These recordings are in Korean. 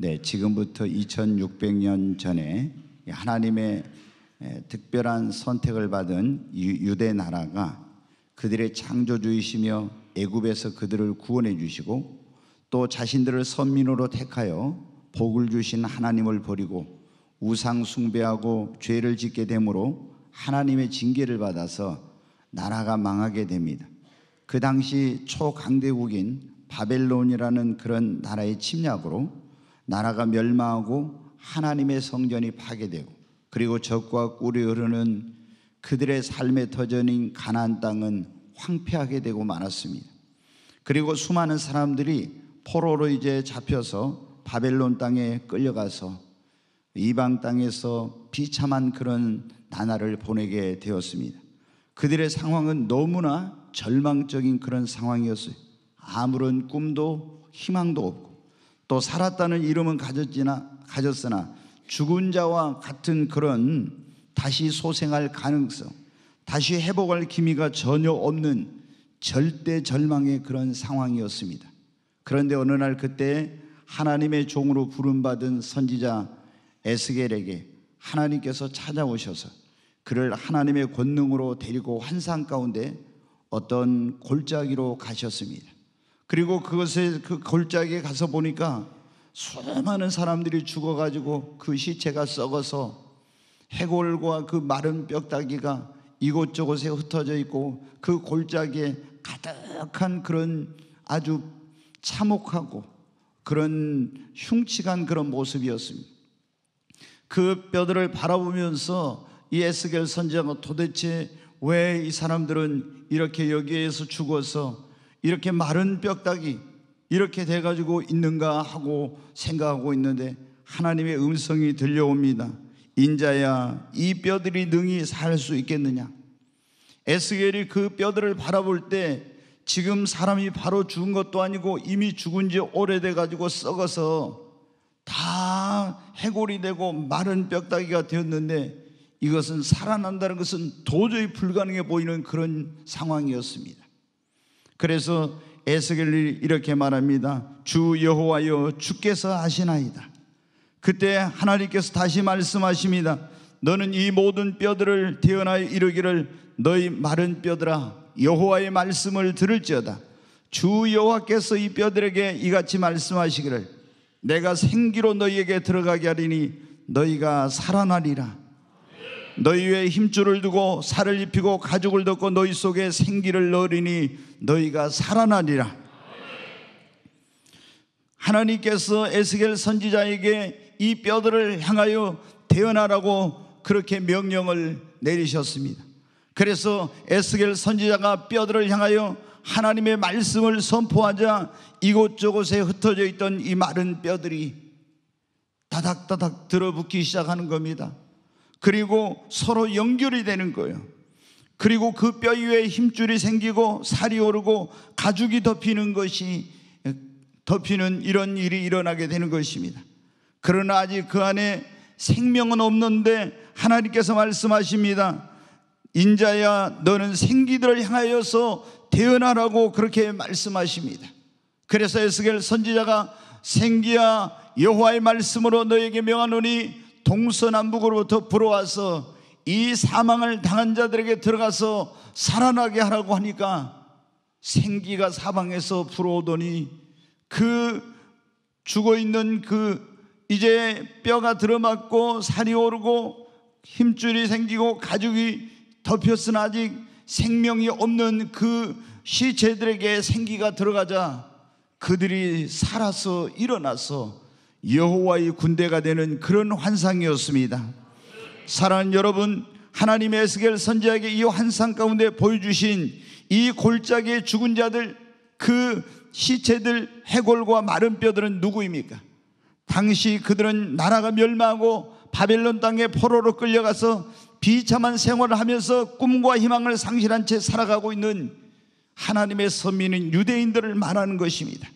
네, 지금부터 2600년 전에 하나님의 에, 특별한 선택을 받은 유- 유대 나라가 그들의 창조주이시며 애굽에서 그들을 구원해 주시고 또 자신들을 선민으로 택하여 복을 주신 하나님을 버리고 우상 숭배하고 죄를 짓게 되므로 하나님의 징계를 받아서 나라가 망하게 됩니다. 그 당시 초강대국인 바벨론이라는 그런 나라의 침략으로 나라가 멸망하고 하나님의 성전이 파괴되고 그리고 적과 꿀이 흐르는 그들의 삶의 터전인 가나안 땅은 황폐하게 되고 말았습니다. 그리고 수많은 사람들이 포로로 이제 잡혀서 바벨론 땅에 끌려가서 이방 땅에서 비참한 그런 나날을 보내게 되었습니다. 그들의 상황은 너무나 절망적인 그런 상황이었어요. 아무런 꿈도 희망도 없고 또 살았다는 이름은 가졌지나 가졌으나 죽은 자와 같은 그런 다시 소생할 가능성, 다시 회복할 기미가 전혀 없는 절대 절망의 그런 상황이었습니다. 그런데 어느 날 그때 하나님의 종으로 부름받은 선지자 에스겔에게 하나님께서 찾아오셔서 그를 하나님의 권능으로 데리고 환상 가운데 어떤 골짜기로 가셨습니다. 그리고 그것에 그 골짜기에 가서 보니까 수많은 사람들이 죽어가지고 그 시체가 썩어서 해골과 그 마른 뼈다귀가 이곳저곳에 흩어져 있고 그 골짜기에 가득한 그런 아주 참혹하고 그런 흉측한 그런 모습이었습니다. 그 뼈들을 바라보면서 이 에스겔 선지자가 도대체 왜 이 사람들은 이렇게 여기에서 죽어서 이렇게 마른 뼈다귀 이렇게 돼가지고 있는가 하고 생각하고 있는데 하나님의 음성이 들려옵니다. 인자야, 이 뼈들이 능히 살 수 있겠느냐? 에스겔이 그 뼈들을 바라볼 때 지금 사람이 바로 죽은 것도 아니고 이미 죽은 지 오래돼 가지고 썩어서 다 해골이 되고 마른 뼈다귀가 되었는데 이것은 살아난다는 것은 도저히 불가능해 보이는 그런 상황이었습니다. 그래서 에스겔이 이렇게 말합니다. 주 여호와여 주께서 하시나이다. 그때 하나님께서 다시 말씀하십니다. 너는 이 모든 뼈들을 태어나여 이르기를 너희 마른 뼈들아 여호와의 말씀을 들을지어다. 주 여호와께서 이 뼈들에게 이같이 말씀하시기를 내가 생기로 너희에게 들어가게 하리니 너희가 살아나리라. 너희 위에 힘줄을 두고 살을 입히고 가죽을 덮고 너희 속에 생기를 넣으리니 너희가 살아나리라. 하나님께서 에스겔 선지자에게 이 뼈들을 향하여 태어나라고 그렇게 명령을 내리셨습니다. 그래서 에스겔 선지자가 뼈들을 향하여 하나님의 말씀을 선포하자 이곳저곳에 흩어져 있던 이 마른 뼈들이 다닥다닥 들어붙기 시작하는 겁니다. 그리고 서로 연결이 되는 거예요. 그리고 그 뼈 위에 힘줄이 생기고 살이 오르고 가죽이 덮이는 것이 덮이는 이런 일이 일어나게 되는 것입니다. 그러나 아직 그 안에 생명은 없는데 하나님께서 말씀하십니다. 인자야 너는 생기들을 향하여서 태어나라고 그렇게 말씀하십니다. 그래서 에스겔 선지자가 생기야 여호와의 말씀으로 너에게 명하노니 동서남북으로부터 불어와서 이 사망을 당한 자들에게 들어가서 살아나게 하라고 하니까 생기가 사방에서 불어오더니 그 죽어 있는 그 이제 뼈가 들어맞고 살이 오르고 힘줄이 생기고 가죽이 덮였으나 아직 생명이 없는 그 시체들에게 생기가 들어가자 그들이 살아서 일어나서 여호와의 군대가 되는 그런 환상이었습니다. 사랑하는 여러분, 하나님의 에스겔 선지자에게 이 환상 가운데 보여주신 이 골짜기의 죽은 자들 그 시체들 해골과 마른 뼈들은 누구입니까? 당시 그들은 나라가 멸망하고 바벨론 땅에 포로로 끌려가서 비참한 생활을 하면서 꿈과 희망을 상실한 채 살아가고 있는 하나님의 선민인 유대인들을 말하는 것입니다.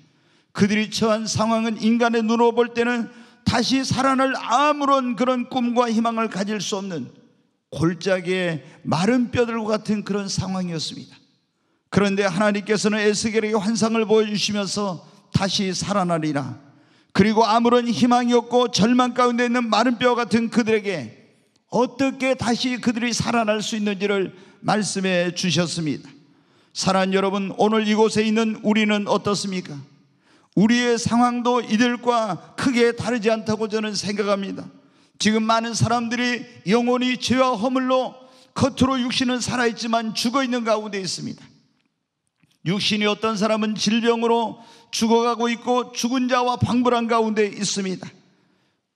그들이 처한 상황은 인간의 눈으로 볼 때는 다시 살아날 아무런 그런 꿈과 희망을 가질 수 없는 골짜기의 마른 뼈들과 같은 그런 상황이었습니다. 그런데 하나님께서는 에스겔에게 환상을 보여주시면서 다시 살아나리라. 그리고 아무런 희망이 없고 절망 가운데 있는 마른 뼈 같은 그들에게 어떻게 다시 그들이 살아날 수 있는지를 말씀해 주셨습니다. 사랑하는 여러분, 오늘 이곳에 있는 우리는 어떻습니까? 우리의 상황도 이들과 크게 다르지 않다고 저는 생각합니다. 지금 많은 사람들이 영혼이 죄와 허물로 겉으로 육신은 살아있지만 죽어 있는 가운데 있습니다. 육신이 어떤 사람은 질병으로 죽어가고 있고 죽은 자와 방불한 가운데 있습니다.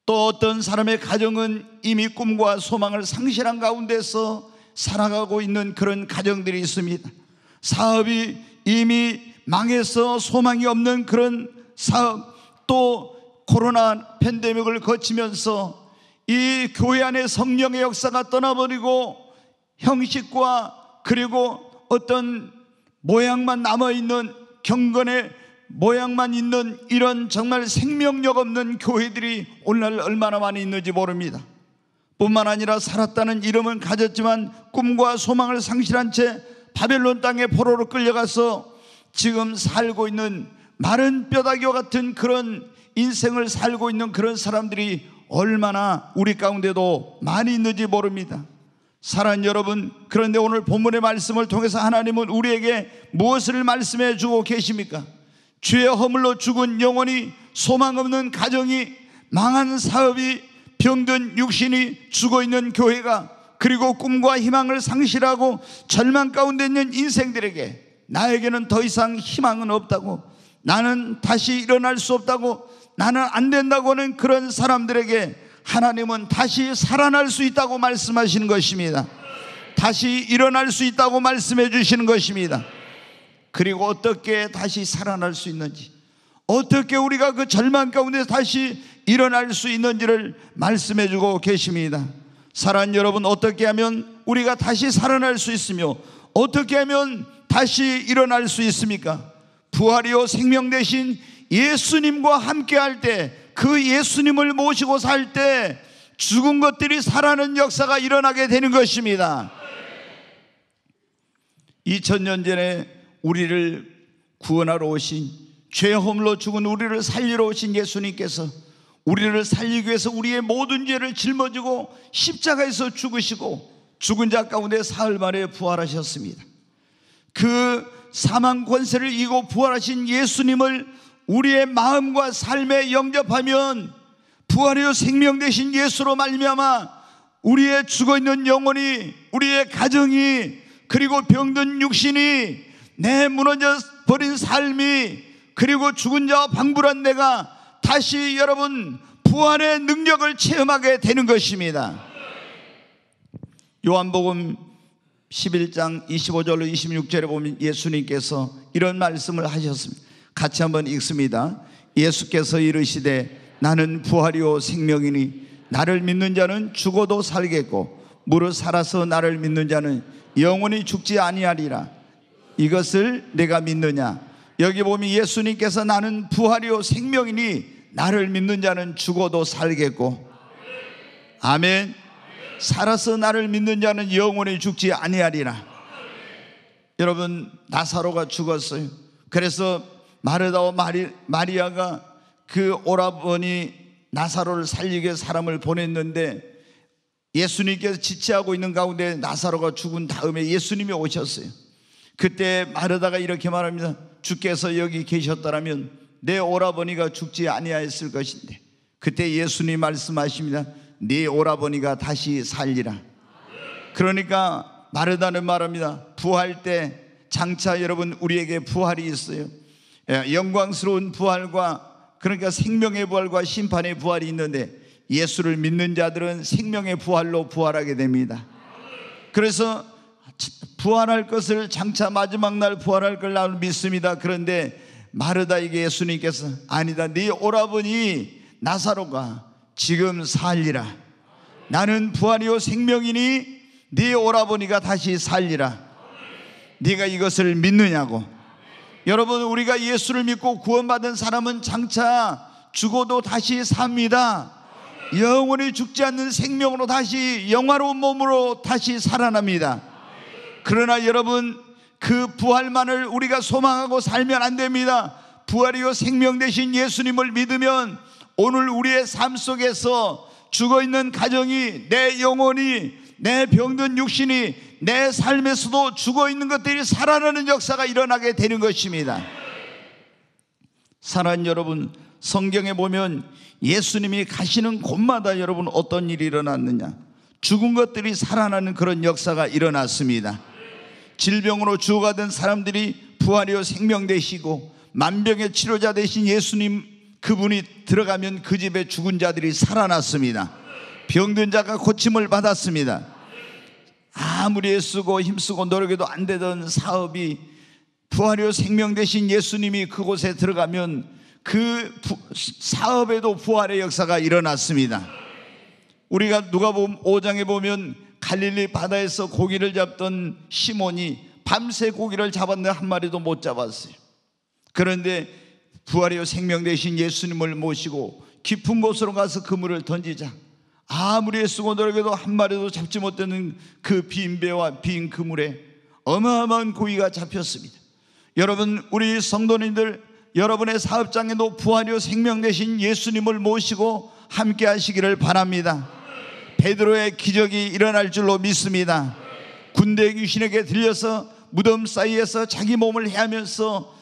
또 어떤 사람의 가정은 이미 꿈과 소망을 상실한 가운데서 살아가고 있는 그런 가정들이 있습니다. 사업이 이미 망해서 소망이 없는 그런 사업, 또 코로나 팬데믹을 거치면서 이 교회 안에 성령의 역사가 떠나버리고 형식과 그리고 어떤 모양만 남아있는 경건의 모양만 있는 이런 정말 생명력 없는 교회들이 오늘날 얼마나 많이 있는지 모릅니다. 뿐만 아니라 살았다는 이름은 가졌지만 꿈과 소망을 상실한 채 바벨론 땅에 포로로 끌려가서 지금 살고 있는 마른 뼈다귀와 같은 그런 인생을 살고 있는 그런 사람들이 얼마나 우리 가운데도 많이 있는지 모릅니다. 사랑하는 여러분, 그런데 오늘 본문의 말씀을 통해서 하나님은 우리에게 무엇을 말씀해 주고 계십니까? 죄의 허물로 죽은 영혼이 소망 없는 가정이 망한 사업이 병든 육신이 죽어 있는 교회가 그리고 꿈과 희망을 상실하고 절망 가운데 있는 인생들에게 나에게는 더 이상 희망은 없다고 나는 다시 일어날 수 없다고 나는 안 된다고 하는 그런 사람들에게 하나님은 다시 살아날 수 있다고 말씀하시는 것입니다. 다시 일어날 수 있다고 말씀해 주시는 것입니다. 그리고 어떻게 다시 살아날 수 있는지, 어떻게 우리가 그 절망 가운데 다시 일어날 수 있는지를 말씀해 주고 계십니다. 사랑 여러분, 어떻게 하면 우리가 다시 살아날 수 있으며, 어떻게 하면 다시 일어날 수 있습니까? 부활이요 생명 대신 예수님과 함께 할 때, 그 예수님을 모시고 살 때, 죽은 것들이 살아나는 역사가 일어나게 되는 것입니다. 2000년 전에 우리를 구원하러 오신 죄 허물로 죽은 우리를 살리러 오신 예수님께서 우리를 살리기 위해서 우리의 모든 죄를 짊어지고 십자가에서 죽으시고 죽은 자 가운데 사흘 만에 부활하셨습니다. 그 사망 권세를 이고 부활하신 예수님을 우리의 마음과 삶에 영접하면 부활이요 생명 되신 예수로 말미암아 우리의 죽어 있는 영혼이 우리의 가정이 그리고 병든 육신이 내 무너져 버린 삶이 그리고 죽은 자와 방불한 내가 다시 여러분 부활의 능력을 체험하게 되는 것입니다. 요한복음 11장 25절로 26절에 보면 예수님께서 이런 말씀을 하셨습니다. 같이 한번 읽습니다. 예수께서 이르시되 나는 부활이요 생명이니 나를 믿는 자는 죽어도 살겠고 무릇 살아서 나를 믿는 자는 영원히 죽지 아니하리라. 이것을 내가 믿느냐? 여기 보면 예수님께서 나는 부활이요 생명이니 나를 믿는 자는 죽어도 살겠고 아멘. 살아서 나를 믿는 자는 영원히 죽지 아니하리라. 여러분 나사로가 죽었어요. 그래서 마르다와 마리, 마리아가 그 오라버니 나사로를 위해 사람을 보냈는데 예수님께서 지체하고 있는 가운데 나사로가 죽은 다음에 예수님이 오셨어요. 그때 마르다가 이렇게 말합니다. 주께서 여기 계셨더라면 내 오라버니가 죽지 아니하였을 것인데 그때 예수님 말씀하십니다. 네 오라버니가 다시 살리라. 그러니까 마르다는 말합니다. 부활 때 장차 여러분 우리에게 부활이 있어요. 예, 영광스러운 부활과 그러니까 생명의 부활과 심판의 부활이 있는데 예수를 믿는 자들은 생명의 부활로 부활하게 됩니다. 그래서 부활할 것을 장차 마지막 날 부활할 걸 나는 믿습니다. 그런데 마르다에게 예수님께서 아니다. 네 오라버니 나사로가 지금 살리라. 나는 부활이요 생명이니 네 오라버니가 다시 살리라. 네가 이것을 믿느냐고. 여러분 우리가 예수를 믿고 구원받은 사람은 장차 죽어도 다시 삽니다. 영원히 죽지 않는 생명으로 다시 영화로운 몸으로 다시 살아납니다. 그러나 여러분 그 부활만을 우리가 소망하고 살면 안 됩니다. 부활이요 생명 대신 예수님을 믿으면 오늘 우리의 삶 속에서 죽어 있는 가정이 내 영혼이 내 병든 육신이 내 삶에서도 죽어 있는 것들이 살아나는 역사가 일어나게 되는 것입니다. 사랑하는 여러분, 성경에 보면 예수님이 가시는 곳마다 여러분 어떤 일이 일어났느냐? 죽은 것들이 살아나는 그런 역사가 일어났습니다. 질병으로 죽어가던 사람들이 부활이요 생명 되시고 만병의 치료자 되신 예수님 그분이 들어가면 그 집에 죽은 자들이 살아났습니다. 병든 자가 고침을 받았습니다. 아무리 애쓰고 힘쓰고 노력해도 안 되던 사업이 부활이요 생명 되신 예수님이 그곳에 들어가면 그 사업에도 부활의 역사가 일어났습니다. 우리가 누가 보면 5장에 보면 갈릴리 바다에서 고기를 잡던 시몬이 밤새 고기를 잡았는데 한 마리도 못 잡았어요. 그런데 부활이요 생명 되신 예수님을 모시고 깊은 곳으로 가서 그물을 던지자. 아무리 애쓰고 노력해도 한 마리도 잡지 못하는 그 빈 배와 빈 그물에 어마어마한 고기가 잡혔습니다. 여러분, 우리 성도님들, 여러분의 사업장에도 부활이요 생명 되신 예수님을 모시고 함께 하시기를 바랍니다. 베드로의 기적이 일어날 줄로 믿습니다. 군대 귀신에게 들려서 무덤 사이에서 자기 몸을 헤하면서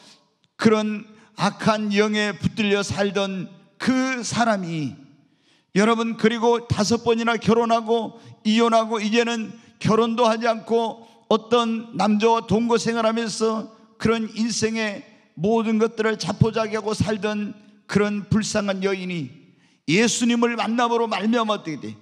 그런 악한 영에 붙들려 살던 그 사람이 여러분 그리고 다섯 번이나 결혼하고 이혼하고 이제는 결혼도 하지 않고 어떤 남자와 동거 생활하면서 그런 인생의 모든 것들을 자포자기하고 살던 그런 불쌍한 여인이 예수님을 만남으로 말미암아 어떻게 돼?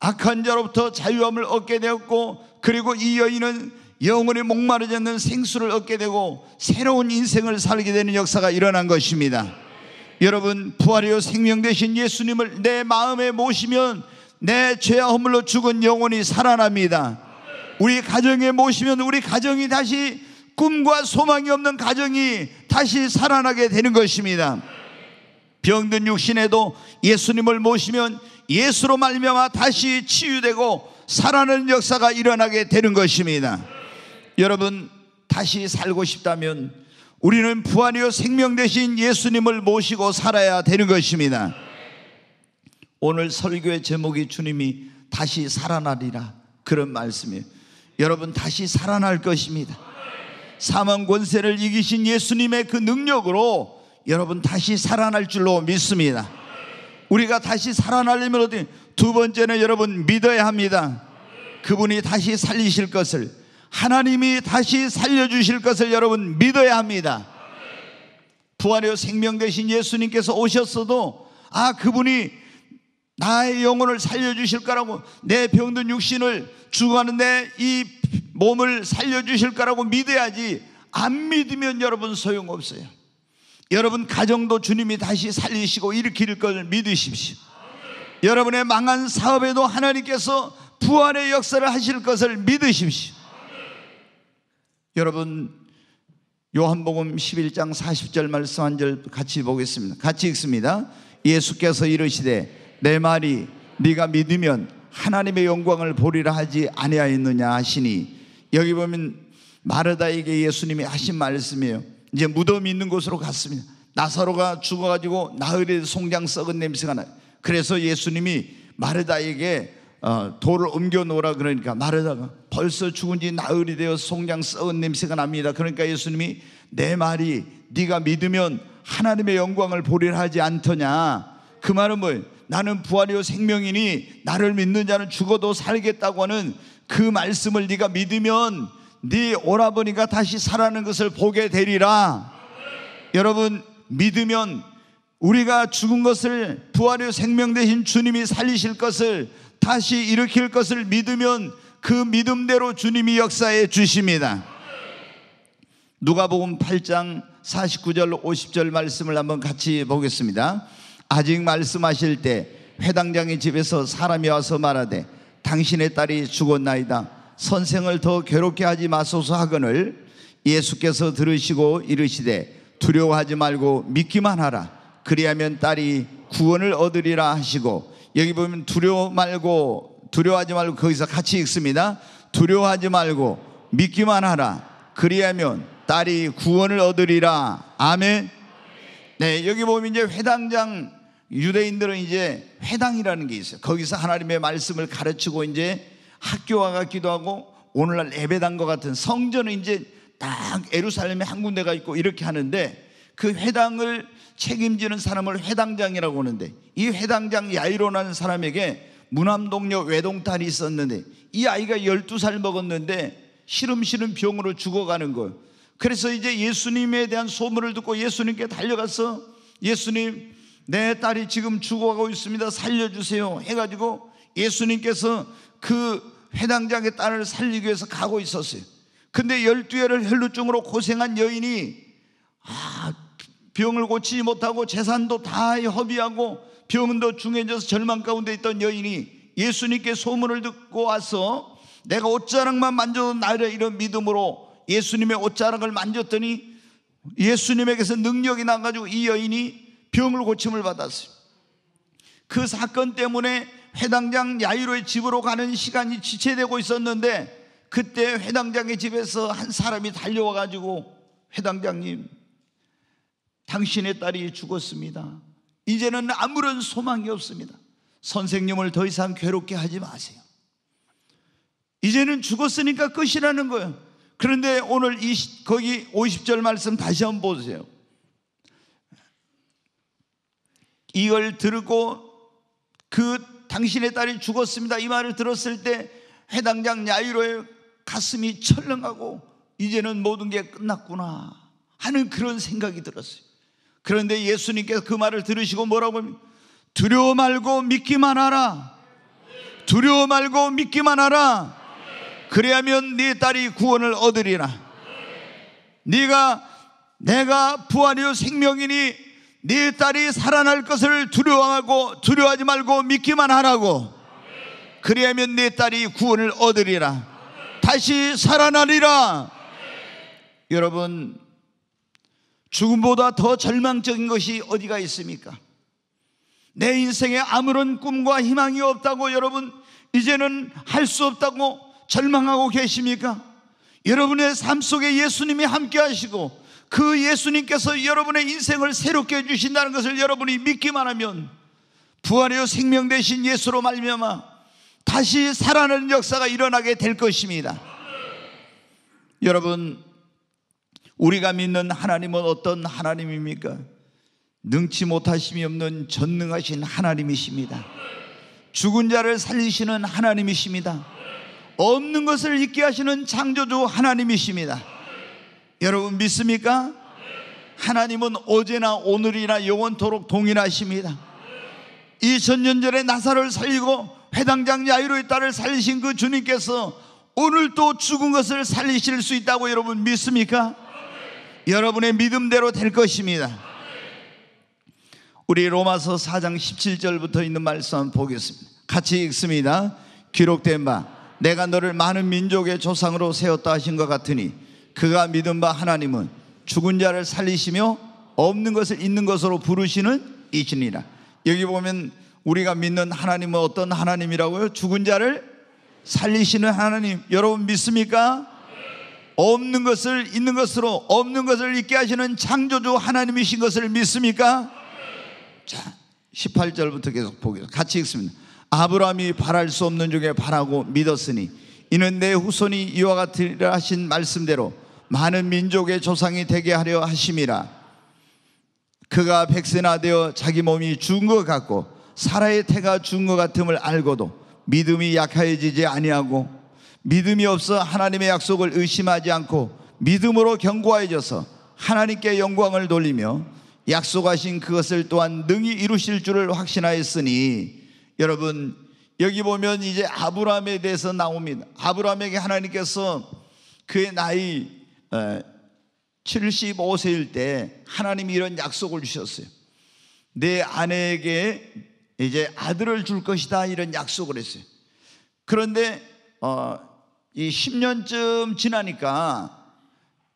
악한 자로부터 자유함을 얻게 되었고 그리고 이 여인은 영원히 목마르지 않는 생수를 얻게 되고 새로운 인생을 살게 되는 역사가 일어난 것입니다. 여러분 부활이요 생명 되신 예수님을 내 마음에 모시면 내 죄와 허물로 죽은 영혼이 살아납니다. 우리 가정에 모시면 우리 가정이 다시 꿈과 소망이 없는 가정이 다시 살아나게 되는 것입니다. 병든 육신에도 예수님을 모시면 예수로 말미암아 다시 치유되고 살아나는 역사가 일어나게 되는 것입니다. 여러분 다시 살고 싶다면 우리는 부활이요 생명 대신 예수님을 모시고 살아야 되는 것입니다. 오늘 설교의 제목이 주님이 다시 살아나리라 그런 말씀이에요. 여러분 다시 살아날 것입니다. 사망 권세를 이기신 예수님의 그 능력으로 여러분 다시 살아날 줄로 믿습니다. 우리가 다시 살아나려면 어디 두 번째는 여러분 믿어야 합니다. 그분이 다시 살리실 것을 하나님이 다시 살려주실 것을 여러분 믿어야 합니다. 부활의 생명 되신 예수님께서 오셨어도 아 그분이 나의 영혼을 살려주실 거라고 내 병든 육신을 죽어가는데 이 몸을 살려주실 거라고 믿어야지 안 믿으면 여러분 소용없어요. 여러분 가정도 주님이 다시 살리시고 일으킬 걸 믿으십시오. 여러분의 망한 사업에도 하나님께서 부활의 역사를 하실 것을 믿으십시오. 여러분 요한복음 11장 40절 말씀 한 절 같이 보겠습니다. 같이 읽습니다. 예수께서 이르시되 내 말이 네가 믿으면 하나님의 영광을 보리라 하지 아니하였느냐 하시니 여기 보면 마르다에게 예수님이 하신 말씀이에요. 이제 무덤이 있는 곳으로 갔습니다. 나사로가 죽어가지고 나흘에 송장 썩은 냄새가 나요. 그래서 예수님이 마르다에게 어, 돌을 옮겨 놓으라 그러니까 마르다가 벌써 죽은 지 나흘이 되어 송장 썩은 냄새가 납니다. 그러니까 예수님이 내 말이 네가 믿으면 하나님의 영광을 보리라 하지 않더냐. 그 말은 뭐 나는 부활이요 생명이니 나를 믿는 자는 죽어도 살겠다고 하는 그 말씀을 네가 믿으면 네 오라버니가 다시 살아나는 것을 보게 되리라. 여러분 믿으면 우리가 죽은 것을 부활의 생명 대신 주님이 살리실 것을 다시 일으킬 것을 믿으면 그 믿음대로 주님이 역사해 주십니다. 누가복음 8장 49절 50절 말씀을 한번 같이 보겠습니다. 아직 말씀하실 때 회당장의 집에서 사람이 와서 말하되 당신의 딸이 죽었나이다. 선생을 더 괴롭게 하지 마소서 하거늘 예수께서 들으시고 이르시되 두려워하지 말고 믿기만 하라. 그리하면 딸이 구원을 얻으리라 하시고 여기 보면 두려워 말고 두려워하지 말고 거기서 같이 읽습니다. 두려워하지 말고 믿기만 하라. 그리하면 딸이 구원을 얻으리라. 아멘. 네, 여기 보면 이제 회당장 유대인들은 이제 회당이라는 게 있어요. 거기서 하나님의 말씀을 가르치고 이제 학교와 같기도 하고 오늘날 예배당과 같은 성전은 이제 딱 에루살렘에 한 군데가 있고 이렇게 하는데 그 회당을 책임지는 사람을 회당장이라고 하는데 이 회당장 야이로라는 사람에게 무남동녀 외동딸이 있었는데 이 아이가 12살 먹었는데 시름시름 병으로 죽어가는 거예요. 그래서 이제 예수님에 대한 소문을 듣고 예수님께 달려가서 예수님 내 딸이 지금 죽어가고 있습니다. 살려주세요. 해가지고 예수님께서 그 회당장의 딸을 살리기 위해서 가고 있었어요. 근데 12회를 혈루증으로 고생한 여인이 아, 병을 고치지 못하고 재산도 다 허비하고 더 중해져서 절망 가운데 있던 여인이 예수님께 소문을 듣고 와서 내가 옷자락만 만져도 나를 이런 믿음으로 예수님의 옷자락을 만졌더니 예수님에게서 능력이 나가지고 이 여인이 병을 고침을 받았어요. 그 사건 때문에 회당장 야이로의 집으로 가는 시간이 지체되고 있었는데 그때 회당장의 집에서 한 사람이 달려와 가지고 회당장님 당신의 딸이 죽었습니다. 이제는 아무런 소망이 없습니다. 선생님을 더 이상 괴롭게 하지 마세요. 이제는 죽었으니까 끝이라는 거예요. 그런데 오늘 이 거기 50절 말씀 다시 한번 보세요. 이걸 들고 그 당신의 딸이 죽었습니다. 이 말을 들었을 때 해당장 야이로의 가슴이 철렁하고 이제는 모든 게 끝났구나 하는 그런 생각이 들었어요. 그런데 예수님께서 그 말을 들으시고 뭐라고 합니까? 두려워 말고 믿기만 하라. 두려워 말고 믿기만 하라. 그래야면 네 딸이 구원을 얻으리라. 네가 내가 부활이요 생명이니 네 딸이 살아날 것을 두려워하고 두려워하지 말고 믿기만 하라고. 그래야면 네 딸이 구원을 얻으리라. 다시 살아나리라. 여러분 죽음보다 더 절망적인 것이 어디가 있습니까? 내 인생에 아무런 꿈과 희망이 없다고 여러분 이제는 할 수 없다고 절망하고 계십니까? 여러분의 삶 속에 예수님이 함께 하시고 그 예수님께서 여러분의 인생을 새롭게 해 주신다는 것을 여러분이 믿기만 하면 부활의 생명 되신 예수로 말미암아 다시 살아나는 역사가 일어나게 될 것입니다. 여러분 우리가 믿는 하나님은 어떤 하나님입니까? 능치 못하심이 없는 전능하신 하나님이십니다. 죽은 자를 살리시는 하나님이십니다. 없는 것을 있게 하시는 창조주 하나님이십니다. 여러분 믿습니까? 하나님은 어제나 오늘이나 영원토록 동일하십니다. 2000년 전에 나사를 살리고 회당장 야이로의 딸을 살리신 그 주님께서 오늘 또 죽은 것을 살리실 수 있다고 여러분 믿습니까? 여러분의 믿음대로 될 것입니다. 우리 로마서 4장 17절부터 있는 말씀 보겠습니다. 같이 읽습니다. 기록된 바 내가 너를 많은 민족의 조상으로 세웠다 하신 것 같으니 그가 믿은 바 하나님은 죽은 자를 살리시며 없는 것을 있는 것으로 부르시는 이신이라. 여기 보면 우리가 믿는 하나님은 어떤 하나님이라고요? 죽은 자를 살리시는 하나님. 여러분 믿습니까? 없는 것을 있는 것으로 없는 것을 있게 하시는 창조주 하나님이신 것을 믿습니까? 자, 18절부터 계속 보겠습니다. 같이 읽습니다. 아브라함이 바랄 수 없는 중에 바라고 믿었으니 이는 내 후손이 이와 같으리라 하신 말씀대로 많은 민족의 조상이 되게 하려 하심이라. 그가 백세나 되어 자기 몸이 죽은 것 같고 사라의 태가 죽은 것 같음을 알고도 믿음이 약해지지 아니하고 믿음이 없어 하나님의 약속을 의심하지 않고 믿음으로 견고해져서 하나님께 영광을 돌리며 약속하신 그것을 또한 능히 이루실 줄을 확신하였으니 여러분 여기 보면 이제 아브라함에 대해서 나옵니다. 아브라함에게 하나님께서 그의 나이 75세일 때 하나님이 이런 약속을 주셨어요. 내 아내에게 이제 아들을 줄 것이다 이런 약속을 했어요. 그런데 어, 이 10년쯤 지나니까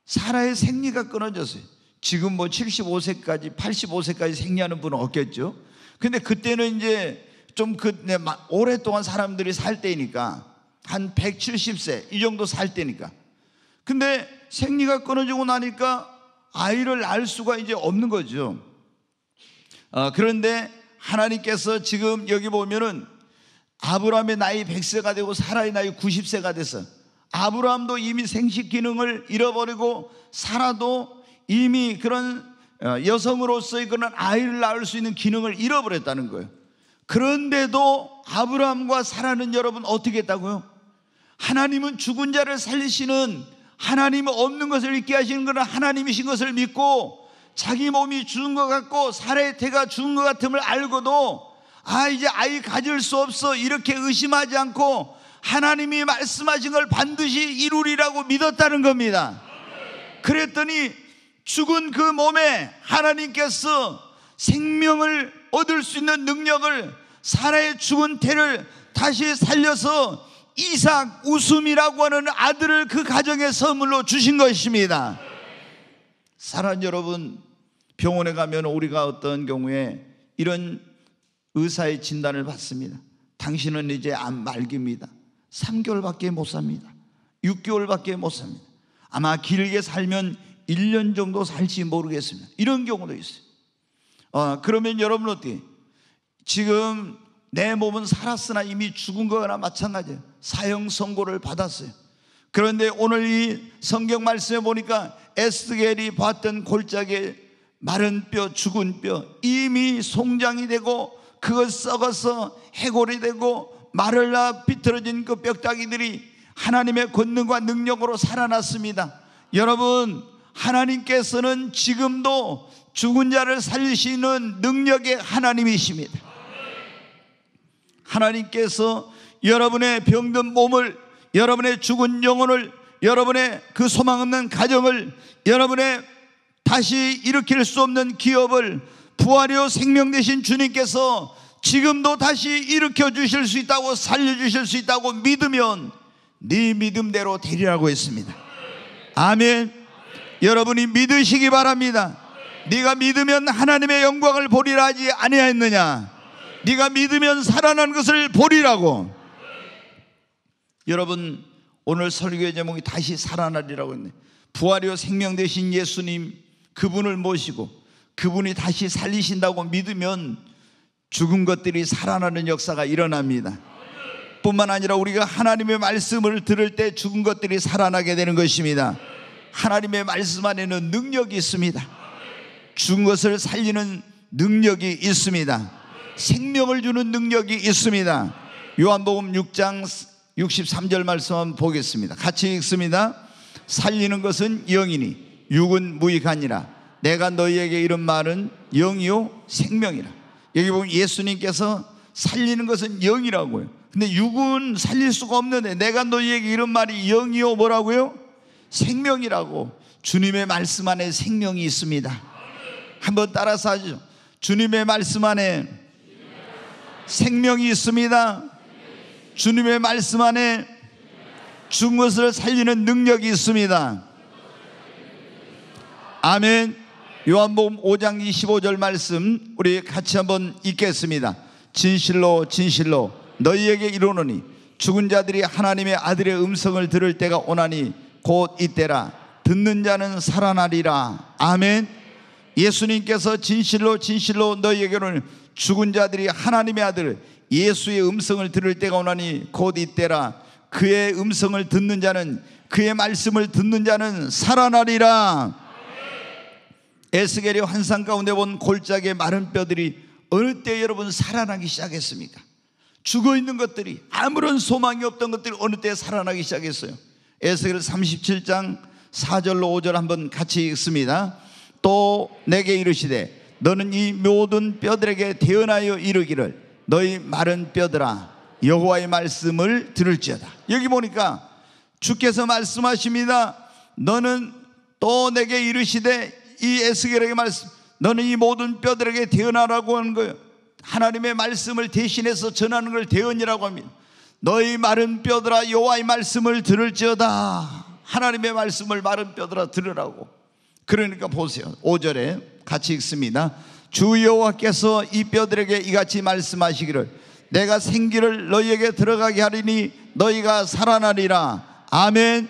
사라의 생리가 끊어졌어요. 지금 뭐 75세까지, 85세까지 생리하는 분은 없겠죠. 근데 그때는 이제 좀 그, 네, 오랫동안 사람들이 살 때니까 한 170세 이 정도 살 때니까. 근데 생리가 끊어지고 나니까 아이를 낳을 수가 이제 없는 거죠. 어, 그런데 하나님께서 지금 여기 보면은 아브라함의 나이 100세가 되고 사라의 나이 90세가 됐어. 아브라함도 이미 생식 기능을 잃어버리고 사라도 이미 그런 어, 여성으로서의 그런 아이를 낳을 수 있는 기능을 잃어버렸다는 거예요. 그런데도 아브라함과 사라는 여러분 어떻게 했다고요? 하나님은 죽은 자를 살리시는 하나님은 없는 것을 있게 하시는 것은 하나님이신 것을 믿고 자기 몸이 죽은 것 같고 사라의 태가 죽은 것 같음을 알고도 아 이제 아이 가질 수 없어 이렇게 의심하지 않고 하나님이 말씀하신 걸 반드시 이루리라고 믿었다는 겁니다. 그랬더니 죽은 그 몸에 하나님께서 생명을 얻을 수 있는 능력을 사라의 죽은 태를 다시 살려서 이삭 웃음이라고 하는 아들을 그 가정에 선물로 주신 것입니다. 사랑 여러분, 병원에 가면 우리가 어떤 경우에 이런 의사의 진단을 받습니다. 당신은 이제 암 말기입니다. 3개월밖에 못 삽니다. 6개월밖에 못 삽니다. 아마 길게 살면 1년 정도 살지 모르겠습니다. 이런 경우도 있어요. 어, 그러면 여러분 어떻게? 지금 내 몸은 살았으나 이미 죽은 거나 마찬가지예요. 사형 선고를 받았어요. 그런데 오늘 이 성경 말씀에 보니까 에스겔이 봤던 골짜기에 마른 뼈, 죽은 뼈 이미 송장이 되고 그것 썩어서 해골이 되고 마를라 비틀어진 그 뼈다귀들이 하나님의 권능과 능력으로 살아났습니다. 여러분, 하나님께서는 지금도 죽은 자를 살리시는 능력의 하나님이십니다. 하나님께서 여러분의 병든 몸을, 여러분의 죽은 영혼을, 여러분의 그 소망 없는 가정을, 여러분의 다시 일으킬 수 없는 기업을 부활이요 생명 되신 주님께서 지금도 다시 일으켜 주실 수 있다고 살려 주실 수 있다고 믿으면 네 믿음대로 되리라고 했습니다. 아멘. 여러분이 믿으시기 바랍니다. 네가 믿으면 하나님의 영광을 보리라 하지 아니하였느냐? 네가 믿으면 살아난 것을 보리라고. 여러분 오늘 설교의 제목이 다시 살아나리라고 했네. 부활이요 생명 되신 예수님 그분을 모시고 그분이 다시 살리신다고 믿으면 죽은 것들이 살아나는 역사가 일어납니다. 뿐만 아니라 우리가 하나님의 말씀을 들을 때 죽은 것들이 살아나게 되는 것입니다. 하나님의 말씀 안에는 능력이 있습니다. 죽은 것을 살리는 능력이 있습니다. 생명을 주는 능력이 있습니다. 요한복음 6장 63절 말씀 한번 보겠습니다. 같이 읽습니다. 살리는 것은 영이니 육은 무익하니라. 내가 너희에게 이런 말은 영이요 생명이라. 여기 보면 예수님께서 살리는 것은 영이라고요. 근데 육은 살릴 수가 없는데 내가 너희에게 이런 말이 영이요 뭐라고요? 생명이라고. 주님의 말씀 안에 생명이 있습니다. 한번 따라서 하죠. 주님의 말씀 안에 생명이 있습니다. 주님의 말씀 안에 죽은 것을 살리는 능력이 있습니다. 아멘. 요한복음 5장 25절 말씀 우리 같이 한번 읽겠습니다. 진실로 진실로 너희에게 이르노니 죽은 자들이 하나님의 아들의 음성을 들을 때가 오나니 곧 이때라 듣는 자는 살아나리라. 아멘. 예수님께서 진실로 진실로 너희에게는 죽은 자들이 하나님의 아들 예수의 음성을 들을 때가 오나니 곧 이때라 그의 음성을 듣는 자는 그의 말씀을 듣는 자는 살아나리라. 에스겔이 환상 가운데 본 골짜기의 마른 뼈들이 어느 때 여러분 살아나기 시작했습니까? 죽어 있는 것들이 아무런 소망이 없던 것들이 어느 때 살아나기 시작했어요. 에스겔 37장 4절로 5절 한번 같이 읽습니다. 또 내게 이르시되 너는 이 모든 뼈들에게 태어나여 이르기를 너희 마른 뼈들아 여호와의 말씀을 들을지어다. 여기 보니까 주께서 말씀하십니다. 너는 또 내게 이르시되 이 에스겔에게 말씀 너는 이 모든 뼈들에게 대언하라고 하는 거예요. 하나님의 말씀을 대신해서 전하는 걸 대언이라고 합니다. 너희 마른 뼈들아 여호와의 말씀을 들을지어다. 하나님의 말씀을 마른 뼈들아 들으라고. 그러니까 보세요. 5절에 같이 읽습니다. 주 여호와께서 이 뼈들에게 이같이 말씀하시기를 내가 생기를 너희에게 들어가게 하리니 너희가 살아나리라. 아멘.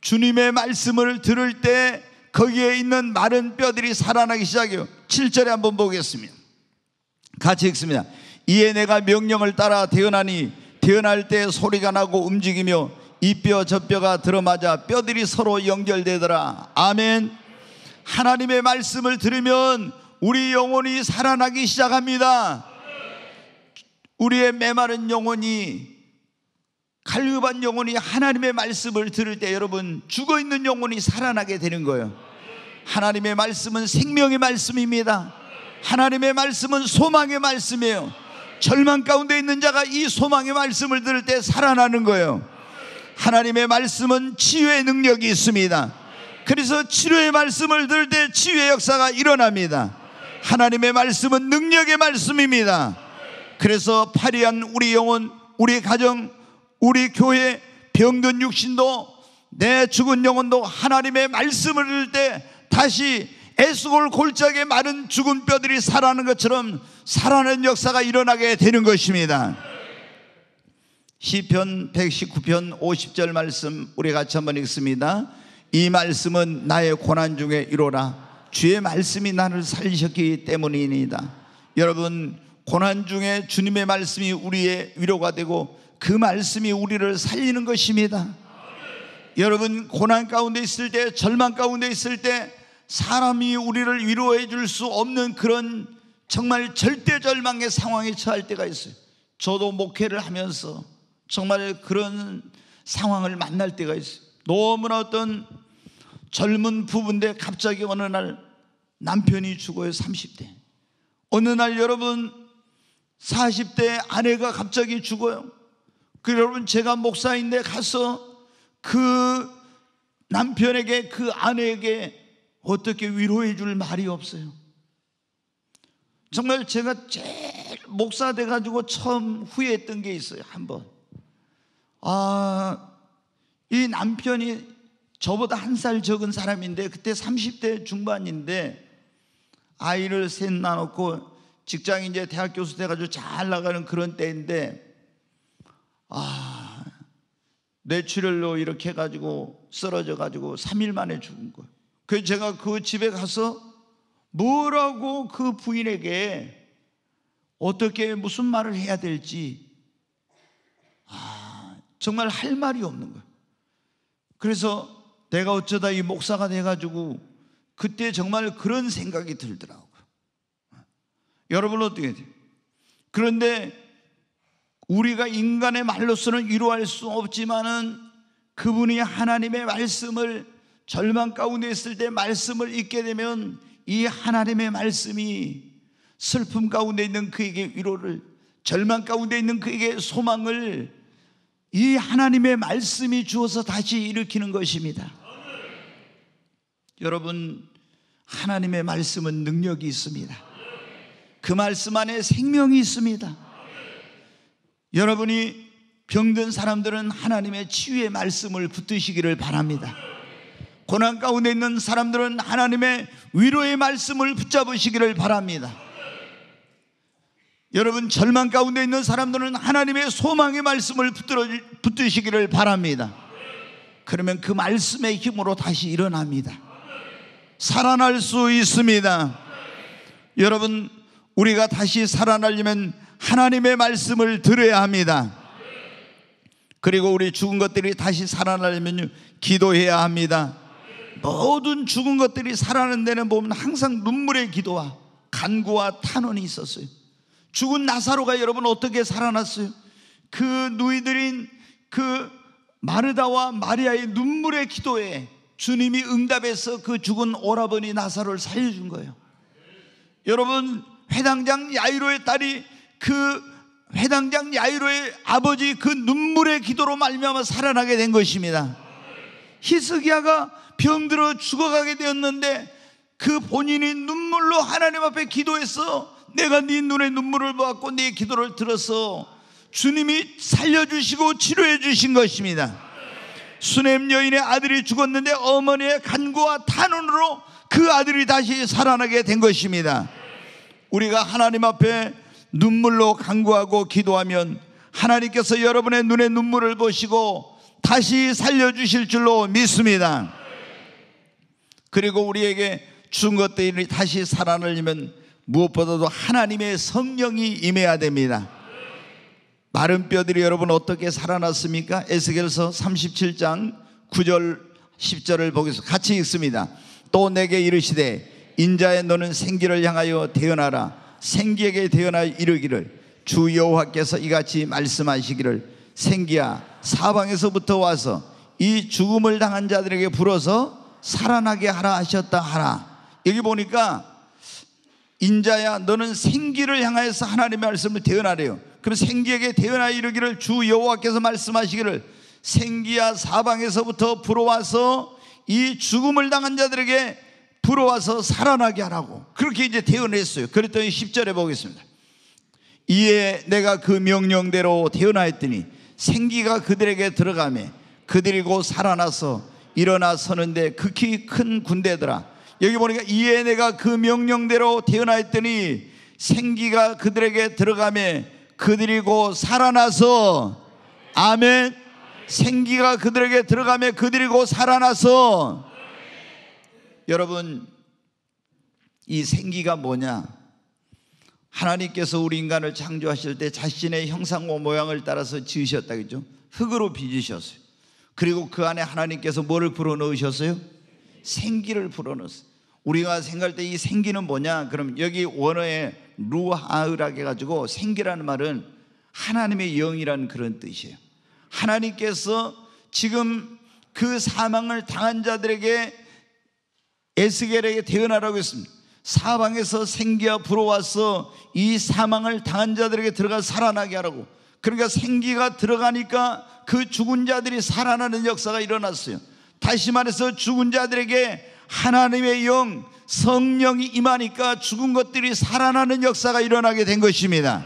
주님의 말씀을 들을 때 거기에 있는 마른 뼈들이 살아나기 시작해요. 7절에 한번 보겠습니다. 같이 읽습니다. 이에 내가 명령을 따라 태어나니 태어날 때 소리가 나고 움직이며 이 뼈 저 뼈가 들어맞아 뼈들이 서로 연결되더라. 아멘. 하나님의 말씀을 들으면 우리 영혼이 살아나기 시작합니다. 우리의 메마른 영혼이 갈급한 영혼이 하나님의 말씀을 들을 때 여러분 죽어 있는 영혼이 살아나게 되는 거예요. 하나님의 말씀은 생명의 말씀입니다. 하나님의 말씀은 소망의 말씀이에요. 절망 가운데 있는 자가 이 소망의 말씀을 들을 때 살아나는 거예요. 하나님의 말씀은 치유의 능력이 있습니다. 그래서 치료의 말씀을 들을 때 치유의 역사가 일어납니다. 하나님의 말씀은 능력의 말씀입니다. 그래서 파리한 우리 영혼, 우리 가정, 우리 교회 병든 육신도 내 죽은 영혼도 하나님의 말씀을 들을 때 다시 에스골 골짜기에 많은 죽은 뼈들이 살아나는 것처럼 살아나는 역사가 일어나게 되는 것입니다. 시편 119편 50절 말씀 우리 같이 한번 읽습니다. 이 말씀은 나의 고난 중에 이로라 주의 말씀이 나를 살리셨기 때문이니다. 여러분 고난 중에 주님의 말씀이 우리의 위로가 되고 그 말씀이 우리를 살리는 것입니다. 여러분 고난 가운데 있을 때 절망 가운데 있을 때 사람이 우리를 위로해 줄 수 없는 그런 정말 절대 절망의 상황에 처할 때가 있어요. 저도 목회를 하면서 정말 그런 상황을 만날 때가 있어요. 너무나 어떤 젊은 부부인데 갑자기 어느 날 남편이 죽어요. 30대. 어느 날 여러분 40대 아내가 갑자기 죽어요. 그 여러분 제가 목사인데 가서 그 남편에게 그 아내에게 어떻게 위로해 줄 말이 없어요. 정말 제가 제일 목사 돼 가지고 처음 후회했던 게 있어요. 한 번. 아, 이 남편이 저보다 한 살 적은 사람인데 그때 30대 중반인데 아이를 셋 낳았고 직장 이제 대학 교수 돼가지고 잘 나가는 그런 때인데 아 뇌출혈로 이렇게 해가지고 쓰러져 가지고 3일 만에 죽은 거예요. 그래서 제가 그 집에 가서 뭐라고 그 부인에게 어떻게 무슨 말을 해야 될지 아, 정말 할 말이 없는 거예요. 그래서 내가 어쩌다 이 목사가 돼가지고 그때 정말 그런 생각이 들더라고요. 여러분 어떻게 돼요? 그런데 우리가 인간의 말로서는 위로할 수 없지만은 그분이 하나님의 말씀을 절망 가운데 있을 때 말씀을 읽게 되면 이 하나님의 말씀이 슬픔 가운데 있는 그에게 위로를 절망 가운데 있는 그에게 소망을 이 하나님의 말씀이 주어서 다시 일으키는 것입니다. 여러분 하나님의 말씀은 능력이 있습니다. 그 말씀 안에 생명이 있습니다. 여러분이 병든 사람들은 하나님의 치유의 말씀을 붙드시기를 바랍니다. 고난 가운데 있는 사람들은 하나님의 위로의 말씀을 붙잡으시기를 바랍니다. 여러분 절망 가운데 있는 사람들은 하나님의 소망의 말씀을 붙드시기를 바랍니다. 그러면 그 말씀의 힘으로 다시 일어납니다. 살아날 수 있습니다. 여러분 우리가 다시 살아나려면 하나님의 말씀을 들어야 합니다. 그리고 우리 죽은 것들이 다시 살아나려면 기도해야 합니다. 모든 죽은 것들이 살아나는 데는 보면 항상 눈물의 기도와 간구와 탄원이 있었어요. 죽은 나사로가 여러분 어떻게 살아났어요? 그 누이들인 그 마르다와 마리아의 눈물의 기도에 주님이 응답해서 그 죽은 오라버니 나사로를 살려준 거예요. 여러분 회당장 야이로의 딸이 그 회당장 야이로의 아버지 그 눈물의 기도로 말미암아 살아나게 된 것입니다. 히스기야가 병들어 죽어가게 되었는데 그 본인이 눈물로 하나님 앞에 기도해서 내가 네 눈에 눈물을 보았고 네 기도를 들어서 주님이 살려주시고 치료해 주신 것입니다. 수냄 여인의 아들이 죽었는데 어머니의 간구와 탄원으로 그 아들이 다시 살아나게 된 것입니다. 우리가 하나님 앞에 눈물로 간구하고 기도하면 하나님께서 여러분의 눈에 눈물을 보시고 다시 살려주실 줄로 믿습니다. 그리고 우리에게 준 것들이 다시 살아나려면 무엇보다도 하나님의 성령이 임해야 됩니다. 마른 뼈들이 여러분 어떻게 살아났습니까? 에스겔서 37장 9절 10절을 보겠습니다. 같이 읽습니다. 또 내게 이르시되 인자의 너는 생기를 향하여 태어나라 생기에게 태어나 이르기를 주 여호와께서 이같이 말씀하시기를 생기야 사방에서부터 와서 이 죽음을 당한 자들에게 불어서 살아나게 하라 하셨다 하라. 여기 보니까 인자야 너는 생기를 향하여서 하나님의 말씀을 태어나래요. 그럼 생기에게 태어나 이르기를 주 여호와께서 말씀하시기를 생기야 사방에서부터 불어와서 이 죽음을 당한 자들에게 불어와서 살아나게 하라고. 그렇게 이제 태어냈어요. 그랬더니 10절에 보겠습니다. 이에 내가 그 명령대로 태어나했더니 생기가 그들에게 들어가매 그들이 곧 살아나서 일어나 서는데 극히 큰 군대더라. 여기 보니까 이에 내가 그 명령대로 태어나했더니 생기가 그들에게 들어가매 그들이 곧 살아나서 아멘. 생기가 그들에게 들어가며 그들이 곧 살아나서 여러분 이 생기가 뭐냐? 하나님께서 우리 인간을 창조하실 때 자신의 형상과 모양을 따라서 지으셨다겠죠? 흙으로 빚으셨어요. 그리고 그 안에 하나님께서 뭐를 불어넣으셨어요? 생기를 불어넣었어요. 우리가 생각할 때 이 생기는 뭐냐? 그럼 여기 원어에 루하으라게 가지고 생기라는 말은 하나님의 영이라는 그런 뜻이에요. 하나님께서 지금 그 사망을 당한 자들에게 에스겔에게 태어나라고 했습니다. 사방에서 생기가 불어와서 이 사망을 당한 자들에게 들어가 살아나게 하라고. 그러니까 생기가 들어가니까 그 죽은 자들이 살아나는 역사가 일어났어요. 다시 말해서 죽은 자들에게 하나님의 영, 성령이 임하니까 죽은 것들이 살아나는 역사가 일어나게 된 것입니다.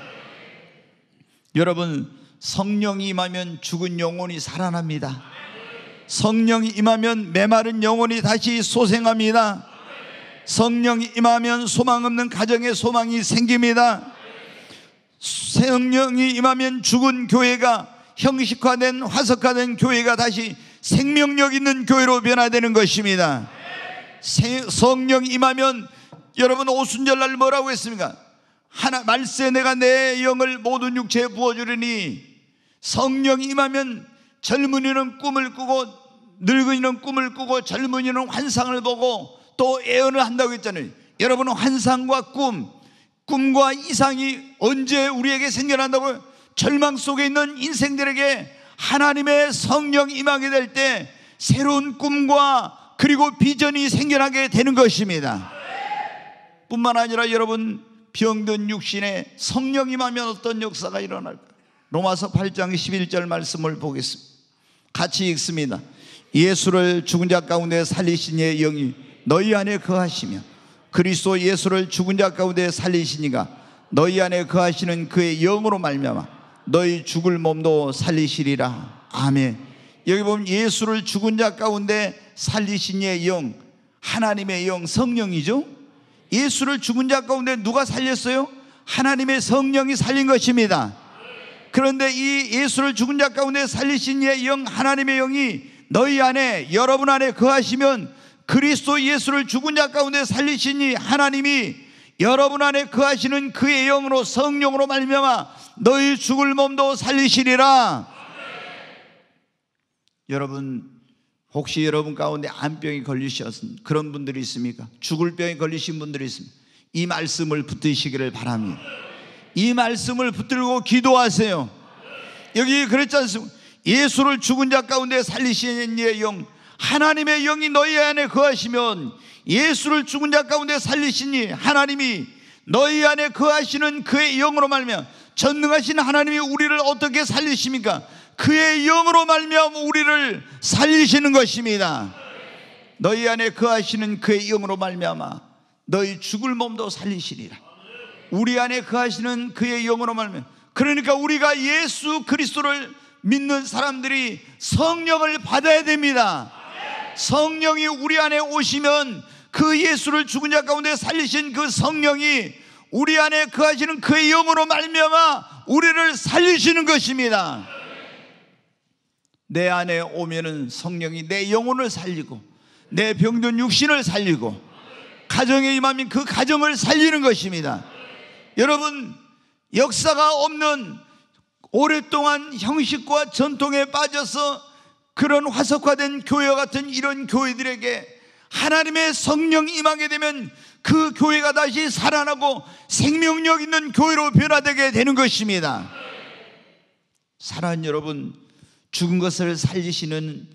여러분, 성령이 임하면 죽은 영혼이 살아납니다. 성령이 임하면 메마른 영혼이 다시 소생합니다. 성령이 임하면 소망 없는 가정에 소망이 생깁니다. 성령이 임하면 죽은 교회가 형식화된 화석화된 교회가 다시 생명력 있는 교회로 변화되는 것입니다. 성령이 임하면 여러분 오순절 날 뭐라고 했습니까? 하나 말세 내가 내 영을 모든 육체에 부어 주리니 성령이 임하면 젊은이는 꿈을 꾸고 늙은이는 꿈을 꾸고 젊은이는 환상을 보고 또 예언을 한다고 했잖아요. 여러분은 환상과 꿈, 꿈과 이상이 언제 우리에게 생겨난다고 절망 속에 있는 인생들에게 하나님의 성령이 임하게 될 때 새로운 꿈과 그리고 비전이 생겨나게 되는 것입니다. 뿐만 아니라 여러분 병든 육신에 성령이 임하면 어떤 역사가 일어날까? 로마서 8장 11절 말씀을 보겠습니다. 같이 읽습니다. 예수를 죽은 자 가운데 살리신 이의 영이 너희 안에 거하시며 그리스도 예수를 죽은 자 가운데 살리시니가 너희 안에 거하시는 그의 영으로 말미암아 너희 죽을 몸도 살리시리라. 아멘. 여기 보면 예수를 죽은 자 가운데 살리신 이의 영, 하나님의 영, 성령이죠. 예수를 죽은 자 가운데 누가 살렸어요? 하나님의 성령이 살린 것입니다. 그런데 이 예수를 죽은 자 가운데 살리신 이의 영 하나님의 영이 너희 안에 여러분 안에 거하시면 그리스도 예수를 죽은 자 가운데 살리시니 하나님이 여러분 안에 거하시는 그의 영으로 성령으로 말미암아 너희 죽을 몸도 살리시리라. 여러분 혹시 여러분 가운데 암병이 걸리셨은 그런 분들이 있습니까? 죽을 병이 걸리신 분들이 있습니다. 이 말씀을 붙드시기를 바랍니다. 이 말씀을 붙들고 기도하세요. 여기 그랬지 않습니까? 예수를 죽은 자 가운데 살리시는 이의 영, 하나님의 영이 너희 안에 거하시면 예수를 죽은 자 가운데 살리시니 하나님이 너희 안에 거하시는 그의 영으로 말며 전능하신 하나님이 우리를 어떻게 살리십니까? 그의 영으로 말며 우리를 살리시는 것입니다. 너희 안에 거하시는 그의 영으로 말미암아 너희 죽을 몸도 살리시리라. 우리 안에 거하시는 그의 영으로 말면 그러니까 우리가 예수 그리스도를 믿는 사람들이 성령을 받아야 됩니다. 성령이 우리 안에 오시면 그 예수를 죽은 자 가운데 살리신 그 성령이 우리 안에 거하시는 그의 영으로 말미암아 우리를 살리시는 것입니다. 내 안에 오면은 성령이 내 영혼을 살리고 내 병든 육신을 살리고 가정에 임하면 그 가정을 살리는 것입니다. 여러분, 역사가 없는 오랫동안 형식과 전통에 빠져서 그런 화석화된 교회 같은 이런 교회들에게 하나님의 성령이 임하게 되면 그 교회가 다시 살아나고 생명력 있는 교회로 변화되게 되는 것입니다. 사랑하는 여러분, 죽은 것을 살리시는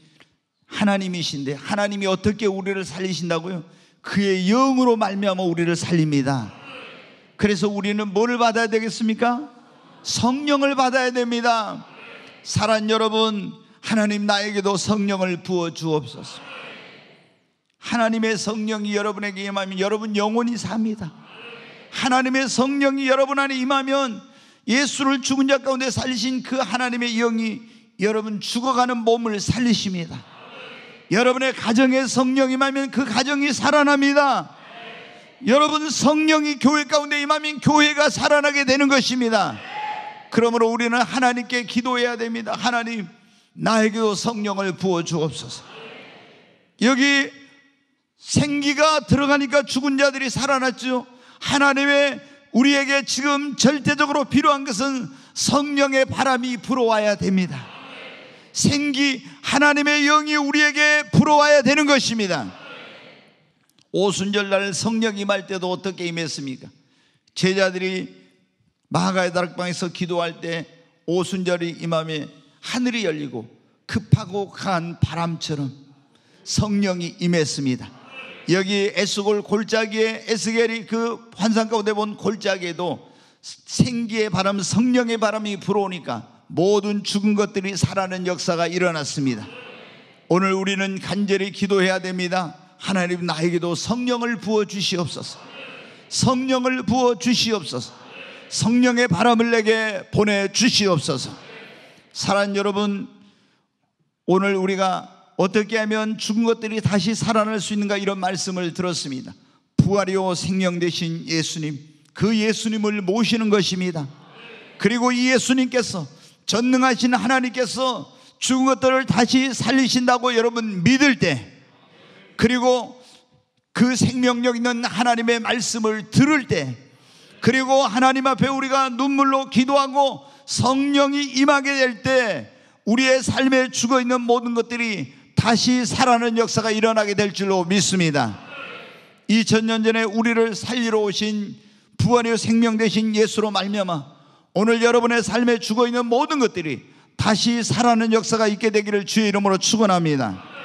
하나님이신데 하나님이 어떻게 우리를 살리신다고요? 그의 영으로 말미암아 우리를 살립니다. 그래서 우리는 뭐를 받아야 되겠습니까? 성령을 받아야 됩니다. 사랑 여러분, 하나님 나에게도 성령을 부어 주옵소서. 하나님의 성령이 여러분에게 임하면 여러분 영원히 삽니다. 하나님의 성령이 여러분 안에 임하면 예수를 죽은 자 가운데 살리신 그 하나님의 영이 여러분 죽어가는 몸을 살리십니다. 여러분의 가정에 성령이 임하면 그 가정이 살아납니다. 여러분 성령이 교회 가운데 임하면 교회가 살아나게 되는 것입니다. 그러므로 우리는 하나님께 기도해야 됩니다. 하나님, 나에게도 성령을 부어 주옵소서. 여기 생기가 들어가니까 죽은 자들이 살아났죠. 하나님의 우리에게 지금 절대적으로 필요한 것은 성령의 바람이 불어와야 됩니다. 생기 하나님의 영이 우리에게 불어와야 되는 것입니다. 오순절 날 성령 임할 때도 어떻게 임했습니까? 제자들이 마가의 다락방에서 기도할 때 오순절이 임함에 하늘이 열리고 급하고 강한 바람처럼 성령이 임했습니다. 여기 에스골 골짜기에 에스겔이 그 환상 가운데 본 골짜기에도 생기의 바람, 성령의 바람이 불어오니까 모든 죽은 것들이 살아나는 역사가 일어났습니다. 오늘 우리는 간절히 기도해야 됩니다. 하나님 나에게도 성령을 부어 주시옵소서. 성령을 부어 주시옵소서. 성령의 바람을 내게 보내 주시옵소서. 사랑 여러분, 오늘 우리가 어떻게 하면 죽은 것들이 다시 살아날 수 있는가 이런 말씀을 들었습니다. 부활이요 생명 되신 예수님, 그 예수님을 모시는 것입니다. 그리고 이 예수님께서 전능하신 하나님께서 죽은 것들을 다시 살리신다고 여러분 믿을 때, 그리고 그 생명력 있는 하나님의 말씀을 들을 때, 그리고 하나님 앞에 우리가 눈물로 기도하고 성령이 임하게 될 때, 우리의 삶에 죽어 있는 모든 것들이 다시 살아나는 역사가 일어나게 될 줄로 믿습니다. 2000년 전에 우리를 살리러 오신 부활의 생명 되신 예수로 말미암아 오늘 여러분의 삶에 죽어 있는 모든 것들이 다시 살아나는 역사가 있게 되기를 주의 이름으로 축원합니다.